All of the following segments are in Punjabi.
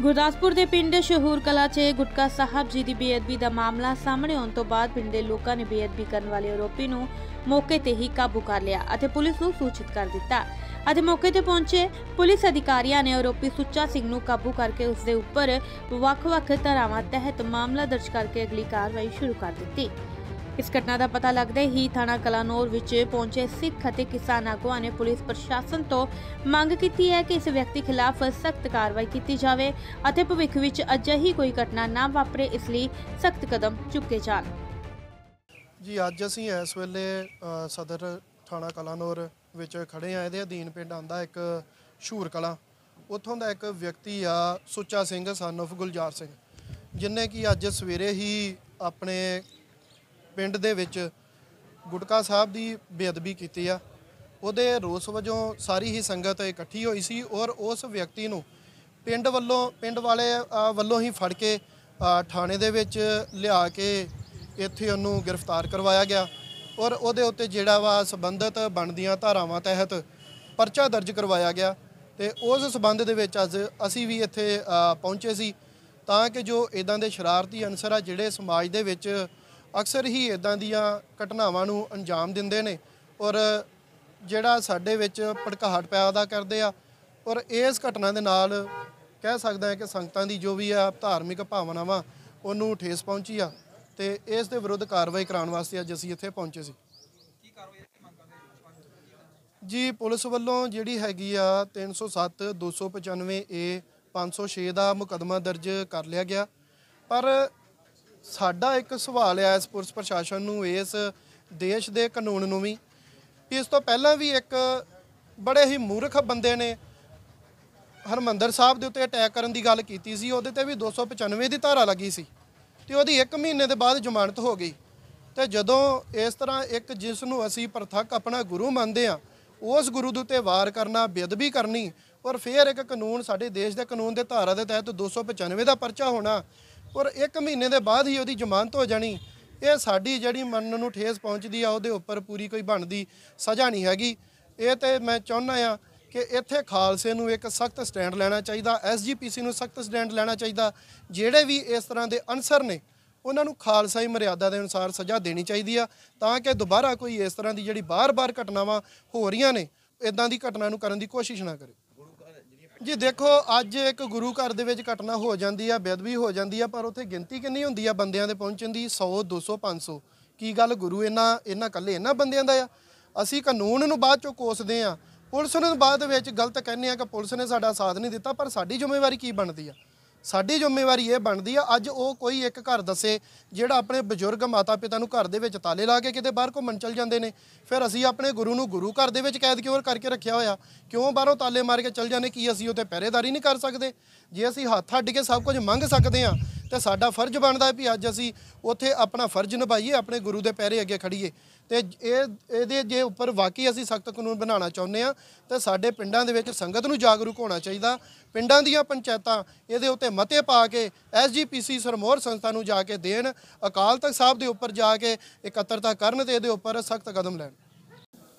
ਗੁਰਦਾਸਪੁਰ ਦੇ ਪਿੰਡ ਸ਼ਹੂਰ ਕਲਾ 'ਚ ਗੁਟਕਾ ਸਾਹਿਬ ਜੀ ਦੀ ਬੇਅਦਬੀ ਦਾ ਮਾਮਲਾ ਸਾਹਮਣੇ ਆਉਣ ਤੋਂ ਬਾਅਦ ਪਿੰਡ ਦੇ ਲੋਕਾਂ ਨੇ ਬੇਅਦਬੀ ਕਰਨ ਵਾਲੇ ਆਰੋਪੀ ਨੂੰ ਮੌਕੇ ਤੇ ਹੀ ਕਾਬੂ ਕਰ ਲਿਆ ਅਤੇ ਪੁਲਿਸ ਨੂੰ ਸੂਚਿਤ ਕਰ ਦਿੱਤਾ। ਅਤੇ ਮੌਕੇ ਤੇ ਪਹੁੰਚੇ ਪੁਲਿਸ ਅਧਿਕਾਰੀਆਂ ਨੇ ਆਰੋਪੀ ਸੁੱਚਾ ਸਿੰਘ ਨੂੰ ਕਾਬੂ ਕਰਕੇ ਉਸ ਦੇ ਉੱਪਰ ਵੱਖ-ਵੱਖ ਧਾਰਾਵਾਂ ਤਹਿਤ ਮਾਮਲਾ ਦਰਜ ਕਰਕੇ ਅਗਲੀ ਕਾਰਵਾਈ ਸ਼ੁਰੂ ਕਰ ਦਿੱਤੀ। ਇਸ ਘਟਨਾ ਦਾ ਪਤਾ ਲੱਗਦੇ ਹੀ ਥਾਣਾ ਕਲਾਨੌਰ ਵਿੱਚ ਪਹੁੰਚੇ ਸਿੱਖ ਅਤੇ ਕਿਸਾਨ ਆਗੂਆਂ ਨੇ ਪੁਲਿਸ ਪ੍ਰਸ਼ਾਸਨ ਤੋਂ ਮੰਗ ਕੀਤੀ ਹੈ ਕਿ ਇਸ ਵਿਅਕਤੀ ਖਿਲਾਫ ਸਖਤ ਕਾਰਵਾਈ ਕੀਤੀ ਜਾਵੇ ਅਤੇ ਭਵਿੱਖ ਵਿੱਚ ਅਜਿਹੀ ਕੋਈ ਘਟਨਾ ਨਾ ਵਾਪਰੇ, ਇਸ ਲਈ ਸਖਤ ਕਦਮ ਚੁੱਕੇ ਜਾਣ। ਜੀ, ਅੱਜ ਅਸੀਂ ਇਸ ਵੇਲੇ ਸਦਰ ਥਾਣਾ ਕਲਾਨੌਰ ਵਿੱਚ ਖੜੇ ਆ ਇਹਦੇ ਅਧੀਨ ਪਿੰਡ ਆਂਦਾ ਇੱਕ ਸ਼ੂਰ ਕਲਾ। ਉੱਥੋਂ ਦਾ ਇੱਕ ਵਿਅਕਤੀ ਆ, ਸੁੱਚਾ ਸਿੰਘ ਸਨ of ਗੁਲਜ਼ਾਰ ਸਿੰਘ, ਜਿਨੇ ਕਿ ਅੱਜ ਸਵੇਰੇ ਹੀ ਆਪਣੇ ਪਿੰਡ ਦੇ ਵਿੱਚ ਗੁਟਕਾ ਸਾਹਿਬ ਦੀ ਬੇਅਦਬੀ ਕੀਤੀ ਆ। ਉਹਦੇ ਰੋਸ ਵਜੋਂ ਸਾਰੀ ਹੀ ਸੰਗਤ ਇਕੱਠੀ ਹੋਈ ਸੀ ਔਰ ਉਸ ਵਿਅਕਤੀ ਨੂੰ ਪਿੰਡ ਵੱਲੋਂ, ਪਿੰਡ ਵਾਲੇ ਵੱਲੋਂ ਹੀ ਫੜ ਕੇ ਥਾਣੇ ਦੇ ਵਿੱਚ ਲਿਆ ਕੇ ਇੱਥੇ ਉਹਨੂੰ ਗ੍ਰਿਫਤਾਰ ਕਰਵਾਇਆ ਗਿਆ ਔਰ ਉਹਦੇ ਉੱਤੇ ਜਿਹੜਾ ਵਾ ਸੰਬੰਧਿਤ ਬਣਦੀਆਂ ਧਾਰਾਵਾਂ ਤਹਿਤ ਪਰਚਾ ਦਰਜ ਕਰਵਾਇਆ ਗਿਆ ਤੇ ਉਸ ਸਬੰਧ ਦੇ ਵਿੱਚ ਅੱਜ ਅਸੀਂ ਵੀ ਇੱਥੇ ਪਹੁੰਚੇ ਸੀ ਤਾਂ ਕਿ ਜੋ ਇਦਾਂ ਦੇ ਸ਼ਰਾਰਤੀ ਅਨਸਰ ਆ ਜਿਹੜੇ ਸਮਾਜ ਦੇ ਵਿੱਚ ਅਕਸਰ ਹੀ ਇਦਾਂ ਦੀਆਂ ਘਟਨਾਵਾਂ ਨੂੰ ਅੰਜਾਮ ਦਿੰਦੇ ਨੇ ਔਰ ਜਿਹੜਾ ਸਾਡੇ ਵਿੱਚ ਭੜਕਾਹਟ ਪੈਦਾ ਕਰਦੇ ਆ ਔਰ ਇਸ ਘਟਨਾ ਦੇ ਨਾਲ ਕਹਿ ਸਕਦਾ ਹਾਂ ਕਿ ਸੰਗਤਾਂ ਦੀ ਜੋ ਵੀ ਆ ਧਾਰਮਿਕ ਭਾਵਨਾਵਾਂ, ਉਹਨੂੰ ਠੇਸ ਪਹੁੰਚੀ ਆ ਤੇ ਇਸ ਦੇ ਵਿਰੁੱਧ ਕਾਰਵਾਈ ਕਰਾਉਣ ਵਾਸਤੇ ਅੱਜ ਅਸੀਂ ਇੱਥੇ ਪਹੁੰਚੇ ਸੀ। ਜੀ, ਪੁਲਿਸ ਵੱਲੋਂ ਜਿਹੜੀ ਹੈਗੀ ਆ 307 295 ਏ 506 ਦਾ ਮੁਕਦਮਾ ਦਰਜ ਕਰ ਲਿਆ ਗਿਆ। ਪਰ ਸਾਡਾ ਇੱਕ ਸਵਾਲ ਹੈ ਇਸ ਪੁਲਿਸ ਪ੍ਰਸ਼ਾਸਨ ਨੂੰ, ਇਸ ਦੇਸ਼ ਦੇ ਕਾਨੂੰਨ ਨੂੰ ਵੀ। ਇਸ ਤੋਂ ਪਹਿਲਾਂ ਵੀ ਇੱਕ ਬੜੇ ਹੀ ਮੂਰਖ ਬੰਦੇ ਨੇ ਹਰਮੰਦਰ ਸਾਹਿਬ ਦੇ ਉੱਤੇ ਅਟੈਕ ਕਰਨ ਦੀ ਗੱਲ ਕੀਤੀ ਸੀ। ਉਹਦੇ ਤੇ ਵੀ 295 ਦੀ ਧਾਰਾ ਲੱਗੀ ਸੀ ਤੇ ਉਹਦੀ 1 ਮਹੀਨੇ ਦੇ ਬਾਅਦ ਜ਼ਮਾਨਤ ਹੋ ਗਈ। ਤੇ ਜਦੋਂ ਇਸ ਤਰ੍ਹਾਂ ਇੱਕ ਜਿਸ ਨੂੰ ਅਸੀਂ ਪ੍ਰਤੱਖ ਆਪਣਾ ਗੁਰੂ ਮੰਨਦੇ ਆ ਉਸ ਗੁਰੂ ਦੇ ਉੱਤੇ ਵਾਰ ਕਰਨਾ, ਬੇਅਦਬੀ ਕਰਨੀ ਔਰ ਫਿਰ ਇੱਕ ਕਾਨੂੰਨ, ਸਾਡੇ ਦੇਸ਼ ਦੇ ਕਾਨੂੰਨ ਦੇ ਧਾਰਾ ਦੇ ਤਹਿਤ 295 ਦਾ ਪਰਚਾ ਹੋਣਾ ਔਰ 1 ਮਹੀਨੇ ਦੇ ਬਾਅਦ ਹੀ ਉਹਦੀ ਜ਼ਮਾਨਤ ਹੋ ਜਾਣੀ। ਇਹ ਸਾਡੀ ਜਿਹੜੀ ਮਨ ਨੂੰ ਠੇਸ ਪਹੁੰਚਦੀ ਆ, ਉਹਦੇ ਉੱਪਰ ਪੂਰੀ ਕੋਈ ਬਣਦੀ ਸਜ਼ਾ ਨਹੀਂ ਹੈਗੀ। ਇਹ ਤੇ ਮੈਂ ਚਾਹੁੰਦਾ ਆ ਕਿ ਇੱਥੇ ਖਾਲਸੇ ਨੂੰ ਇੱਕ ਸਖਤ ਸਟੈਂਡ ਲੈਣਾ ਚਾਹੀਦਾ ਐਸਜੀਪੀਸੀ ਨੂੰ ਸਖਤ ਸਟੈਂਡ ਲੈਣਾ ਚਾਹੀਦਾ, ਜਿਹੜੇ ਵੀ ਇਸ ਤਰ੍ਹਾਂ ਦੇ ਅਨਸਰ ਨੇ, ਉਹਨਾਂ ਨੂੰ ਖਾਲਸਾਈ ਮਰਿਆਦਾ ਦੇ ਅਨੁਸਾਰ ਸਜ਼ਾ ਦੇਣੀ ਚਾਹੀਦੀ ਆ, ਤਾਂ ਕਿ ਦੁਬਾਰਾ ਕੋਈ ਇਸ ਤਰ੍ਹਾਂ ਦੀ ਜਿਹੜੀ ਬਾਰ-ਬਾਰ ਘਟਨਾਵਾਂ ਹੋ ਰਹੀਆਂ ਨੇ ਇਦਾਂ ਦੀ ਘਟਨਾ ਨੂੰ ਕਰਨ ਦੀ ਕੋਸ਼ਿਸ਼ ਨਾ ਕਰੇ। ਜੀ ਦੇਖੋ, ਅੱਜ ਇੱਕ ਗੁਰੂ ਘਰ ਦੇ ਵਿੱਚ ਘਟਨਾ ਹੋ ਜਾਂਦੀ ਆ, ਬੇਅਦਬੀ ਹੋ ਜਾਂਦੀ ਆ, ਪਰ ਉੱਥੇ ਗਿਣਤੀ ਕਿੰਨੀ ਹੁੰਦੀ ਆ ਬੰਦਿਆਂ ਦੇ ਪਹੁੰਚਣ ਦੀ? 100 200 500 ਕੀ ਗੱਲ ਗੁਰੂ ਇਹਨਾਂ ਇਹਨਾਂ ਇਕੱਲੇ ਇਹਨਾਂ ਬੰਦਿਆਂ ਦਾ ਆ? ਅਸੀਂ ਕਾਨੂੰਨ ਨੂੰ ਬਾਅਦ ਚੋਂ ਕੋਸਦੇ ਆ। ਪੁਲਿਸ ਨੂੰ ਬਾਅਦ ਵਿੱਚ ਗਲਤ ਕਹਿੰਦੇ ਆ ਕਿ ਪੁਲਿਸ ਨੇ ਸਾਡਾ ਸਾਥ ਨਹੀਂ ਦਿੱਤਾ, ਪਰ ਸਾਡੀ ਜ਼ਿੰਮੇਵਾਰੀ ਕੀ ਬਣਦੀ ਆ? ਸਾਡੀ ਜ਼ਿੰਮੇਵਾਰੀ ਇਹ ਬਣਦੀ ਆ, ਅੱਜ ਉਹ ਕੋਈ ਇੱਕ ਘਰ ਦੱਸੇ, ਜਿਹੜਾ ਆਪਣੇ ਬਜ਼ੁਰਗ ਮਾਤਾ ਪਿਤਾ ਨੂੰ ਘਰ ਦੇ ਵਿੱਚ ਤਾਲੇ ਲਾ ਕੇ ਕਿਤੇ ਬਾਹਰ ਘੁੰਮਣ ਚਲ ਜਾਂਦੇ ਨੇ। ਫਿਰ ਅਸੀਂ ਆਪਣੇ ਗੁਰੂ ਨੂੰ ਗੁਰੂ ਘਰ ਦੇ ਵਿੱਚ ਕੈਦ ਕਿਉਂ ਕਰਕੇ ਰੱਖਿਆ ਹੋਇਆ? ਕਿਉਂ ਬਾਹਰੋਂ ਤਾਲੇ ਮਾਰ ਕੇ ਚਲ ਜਾਂਦੇ? ਕੀ ਅਸੀਂ ਉੱਤੇ ਪਹਿਰੇਦਾਰੀ ਨਹੀਂ ਕਰ ਸਕਦੇ? ਜੇ ਅਸੀਂ ਹੱਥ ਅੱਡ ਕੇ ਸਭ ਕੁਝ ਮੰਗ ਸਕਦੇ ਆ ਤੇ ਸਾਡਾ ਫਰਜ਼ ਬਣਦਾ ਵੀ ਅੱਜ ਅਸੀਂ ਉੱਥੇ ਆਪਣਾ ਫਰਜ਼ ਨਿਭਾਈਏ, ਆਪਣੇ ਗੁਰੂ ਦੇ ਪੈਰੇ ਅੱਗੇ ਖੜੀਏ ਤੇ ਇਹ, ਇਹਦੇ ਜੇ ਉੱਪਰ ਵਾਕਈ ਅਸੀਂ ਸਖਤ ਕਾਨੂੰਨ ਬਣਾਉਣਾ ਚਾਹੁੰਦੇ ਆ ਤਾਂ ਸਾਡੇ ਪਿੰਡਾਂ ਦੇ ਵਿੱਚ ਸੰਗਤ ਨੂੰ ਜਾਗਰੂਕ ਹੋਣਾ ਚਾਹੀਦਾ। ਪਿੰਡਾਂ ਦੀਆਂ ਪੰਚਾਇਤਾਂ ਇਹਦੇ ਉੱਤੇ ਮਤੇ ਪਾ ਕੇ ਐਸਜੀਪੀਸੀ ਸਰਮੋਰ ਸੰਸਥਾ ਨੂੰ ਜਾ ਕੇ ਦੇਣ, ਅਕਾਲ ਤਖਤ ਸਾਹਿਬ ਦੇ ਉੱਪਰ ਜਾ ਕੇ ਇਕੱਤਰਤਾ ਕਰਨ ਤੇ ਇਹਦੇ ਉੱਪਰ ਸਖਤ ਕਦਮ ਲੈਣ।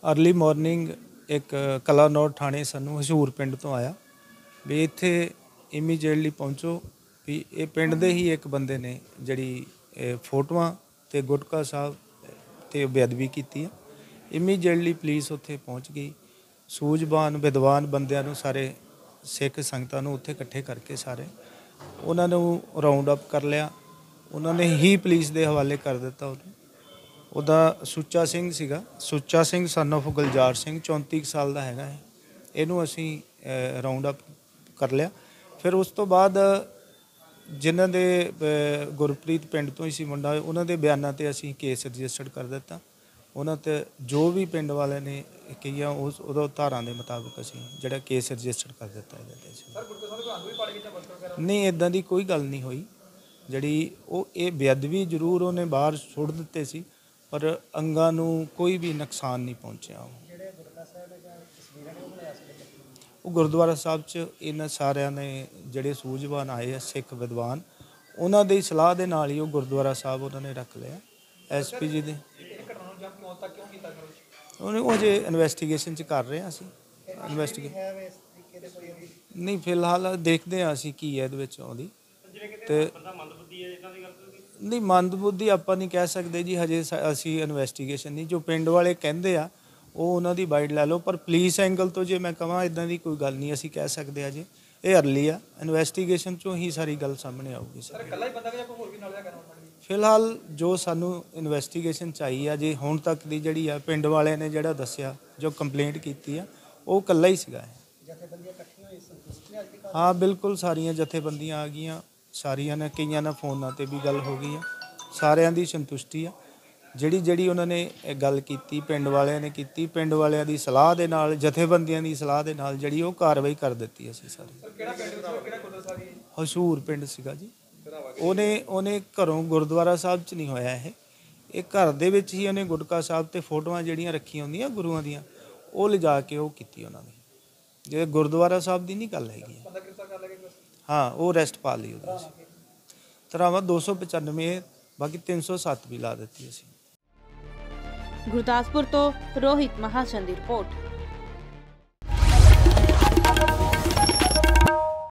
ਅਰਲੀ ਮਾਰਨਿੰਗ ਇੱਕ ਕਲਾਨੌਰ ਥਾਣੇ ਸਾਨੂੰ ਹਸ਼ੂਰ ਪਿੰਡ ਤੋਂ ਆਇਆ। ਵੀ ਇੱਥੇ ਇਮੀਡੀਏਟਲੀ ਪਹੁੰਚੋ। ਵੀ ਇਹ ਪਿੰਡ ਦੇ ਹੀ ਇੱਕ ਬੰਦੇ ਨੇ ਜਿਹੜੀ ਫੋਟੋਆਂ ਤੇ ਗੁਟਕਾ ਸਾਹਿਬ ਤੇ ਬੇਅਦਬੀ ਕੀਤੀ ਆ। ਇਮੀਡੀਏਟਲੀ ਪੁਲਿਸ ਉੱਥੇ ਪਹੁੰਚ ਗਈ। ਸੂਝਵਾਨ, ਵਿਦਵਾਨ ਬੰਦਿਆਂ ਨੂੰ ਸਾਰੇ ਸਿੱਖ ਸੰਗਤਾਂ ਨੂੰ ਉੱਥੇ ਇਕੱਠੇ ਕਰਕੇ ਸਾਰੇ ਉਹਨਾਂ ਨੂੰ ਰਾਉਂਡ ਅਪ ਕਰ ਲਿਆ। ਉਹਨਾਂ ਨੇ ਹੀ ਪੁਲਿਸ ਦੇ ਹਵਾਲੇ ਕਰ ਦਿੱਤਾ ਉਹਨੂੰ। ਉਹਦਾ ਸੁੱਚਾ ਸਿੰਘ ਸੀਗਾ। ਸੁੱਚਾ ਸਿੰਘ ਸਨ of ਗੁਲਜ਼ਾਰ ਸਿੰਘ 34 ਕੁ ਸਾਲ ਦਾ ਹੈਗਾ ਇਹ। ਇਹਨੂੰ ਅਸੀਂ ਰਾਉਂਡ ਅਪ ਕਰ ਲਿਆ। ਫਿਰ ਉਸ ਤੋਂ ਬਾਅਦ ਜਿਨ੍ਹਾਂ ਦੇ ਗੁਰਪ੍ਰੀਤ ਪਿੰਡ ਤੋਂ ਹੀ ਸੀ ਮੁੰਡਾ ਉਹਨਾਂ ਦੇ ਬਿਆਨਾਂ ਤੇ ਅਸੀਂ ਕੇਸ ਰਜਿਸਟਰਡ ਕਰ ਦਿੱਤਾ। ਉਹਨਾਂ ਤੇ ਜੋ ਵੀ ਪਿੰਡ ਵਾਲਿਆਂ ਨੇ ਕਹੀਆਂ ਉਸ ਉਹਦਾ ਧਾਰਾਂ ਦੇ ਮੁਤਾਬਕ ਅਸੀਂ ਜਿਹੜਾ ਕੇਸ ਰਜਿਸਟਰ ਕਰ ਦਿੱਤਾ ਇਹਦੇ ਤੇ ਅਸੀਂ। ਨਹੀਂ ਇਦਾਂ ਦੀ ਕੋਈ ਗੱਲ ਨਹੀਂ ਹੋਈ। ਜਿਹੜੀ ਉਹ ਇਹ ਬੇਅਦਬੀ ਜ਼ਰੂਰ ਉਹਨੇ ਬਾਹਰ ਸੁੱਟ ਦਿੱਤੇ ਸੀ ਪਰ ਅੰਗਾਂ ਨੂੰ ਕੋਈ ਵੀ ਨੁਕਸਾਨ ਨਹੀਂ ਪਹੁੰਚਿਆ ਉਹ ਗੁਰਦੁਆਰਾ ਸਾਹਿਬ 'ਚ ਇਹਨਾਂ ਸਾਰਿਆਂ ਨੇ ਜਿਹੜੇ ਸੂਝਵਾਨ ਆਏ ਆ, ਸਿੱਖ ਵਿਦਵਾਨ, ਉਹਨਾਂ ਦੀ ਸਲਾਹ ਦੇ ਨਾਲ ਹੀ ਉਹ ਗੁਰਦੁਆਰਾ ਸਾਹਿਬ ਉਹਨਾਂ ਨੇ ਰੱਖ ਲਿਆ ਐਸਪੀ ਜੀ ਦੇ। ਉਹਨੇ ਉਹ ਜੇ ਇਨਵੈਸਟੀਗੇਸ਼ਨ 'ਚ ਕਰ ਰਹੇ ਆ ਅਸੀਂ ਇਨਵੈਸਟੀਗੇ ਨਹੀਂ, ਫਿਲਹਾਲ ਦੇਖਦੇ ਹਾਂ ਅਸੀਂ ਕੀ ਹੈ ਇਹਦੇ ਵਿੱਚ ਆਉਂਦੀ। ਤੇ ਨਹੀਂ, ਮੰਦਬੁੱਧੀ ਆਪਾਂ ਨਹੀਂ ਕਹਿ ਸਕਦੇ ਜੀ, ਹਜੇ ਅਸੀਂ ਇਨਵੈਸਟੀਗੇਸ਼ਨ ਨਹੀਂ, ਜੋ ਪਿੰਡ ਵਾਲੇ ਕਹਿੰਦੇ ਆ ਉਹ ਉਹਨਾਂ ਦੀ ਬਾਈਟ ਲੈ ਲਓ ਪਰ ਪੁਲਿਸ ਐਂਗਲ ਤੋਂ ਜੇ ਮੈਂ ਕਹਾਂ ਇਦਾਂ ਦੀ ਕੋਈ ਗੱਲ ਨਹੀਂ ਅਸੀਂ ਕਹਿ ਸਕਦੇ ਅਜੇ ਇਹ ਅਰਲੀ ਆ ਇਨਵੈਸਟੀਗੇਸ਼ਨ ਚੋਂ ਹੀ ਸਾਰੀ ਗੱਲ ਸਾਹਮਣੇ ਆਊਗੀ ਸਰ। ਇਕੱਲਾ ਹੀ ਬੰਦਾ ਕਿ ਕੋਈ ਹੋਰ ਵੀ ਨਾਲ ਫਿਲਹਾਲ ਜੋ ਸਾਨੂੰ ਇਨਵੈਸਟੀਗੇਸ਼ਨ ਚਾਹੀ ਆ ਜੀ ਹੁਣ ਤੱਕ ਦੀ ਜਿਹੜੀ ਆ ਪਿੰਡ ਵਾਲਿਆਂ ਨੇ ਜਿਹੜਾ ਦੱਸਿਆ ਜੋ ਕੰਪਲੇਂਟ ਕੀਤੀ ਆ ਉਹ ਇਕੱਲਾ ਹੀ ਸੀਗਾ। ਹਾਂ ਬਿਲਕੁਲ ਸਾਰੀਆਂ ਜਥੇਬੰਦੀਆਂ ਆ ਗਈਆਂ ਸਾਰੀਆਂ ਨੇ ਕਈਆਂ ਨਾਲ ਫੋਨਾਂ ਤੇ ਵੀ ਗੱਲ ਹੋ ਗਈ ਆ। ਸਾਰਿਆਂ ਦੀ ਸੰਤੁਸ਼ਟੀ ਆ। ਜਿਹੜੀ ਜਿਹੜੀ ਉਹਨਾਂ ਨੇ ਇਹ ਗੱਲ ਕੀਤੀ ਪਿੰਡ ਵਾਲਿਆਂ ਨੇ ਕੀਤੀ ਪਿੰਡ ਵਾਲਿਆਂ ਦੀ ਸਲਾਹ ਦੇ ਨਾਲ ਜਥੇਬੰਦੀਆਂ ਦੀ ਸਲਾਹ ਦੇ ਨਾਲ ਜਿਹੜੀ ਉਹ ਕਾਰਵਾਈ ਕਰ ਦਿੱਤੀ ਅਸੀਂ ਸਾਰੀ। ਕਿਹੜਾ ਪਿੰਡ ਹਸ਼ੂਰ ਪਿੰਡ ਸੀਗਾ ਜੀ। ਉਹਨੇ ਉਹਨੇ ਘਰੋਂ ਗੁਰਦੁਆਰਾ ਸਾਹਿਬ 'ਚ ਨਹੀਂ ਹੋਇਆ ਇਹ। ਇਹ ਘਰ ਦੇ ਵਿੱਚ ਹੀ ਉਹਨੇ ਗੁਟਕਾ ਸਾਹਿਬ ਤੇ ਫੋਟੋਆਂ ਜਿਹੜੀਆਂ ਰੱਖੀਆਂ ਹੁੰਦੀਆਂ ਗੁਰੂਆਂ ਦੀਆਂ ਉਹ ਲਿਜਾ ਕੇ ਉਹ ਕੀਤੀ ਉਹਨਾਂ ਨੇ। ਜੇ ਗੁਰਦੁਆਰਾ ਸਾਹਿਬ ਦੀ ਨਹੀਂ ਗੱਲ ਹੈਗੀ। ਹੈ। ਉਹ ਰੈਸਟ ਪਾ ਲਈ ਉਹਦੇ ਤਰਾਵਾ 295 ਬਾਕੀ 307 ਵੀ ਲਾ ਦਿੱਤੀ ਅਸੀਂ। ਗੁਰਦਾਸਪੁਰ ਤੋਂ ਰੋਹਿਤ ਮਹਾਜਨ ਦੀ ਰਿਪੋਰਟ।